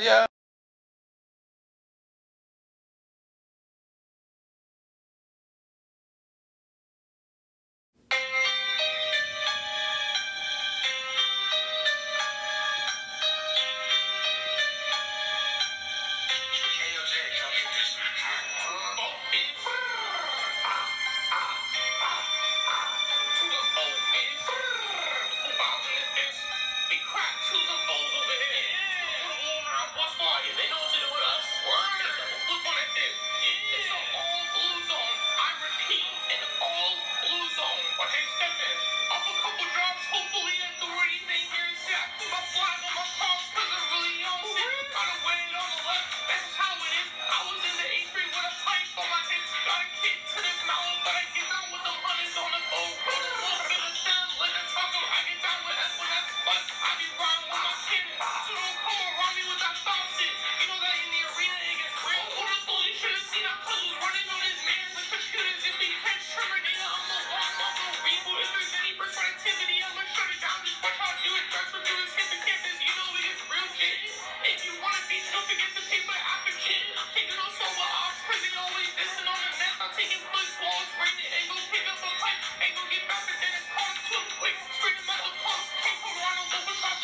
yeah.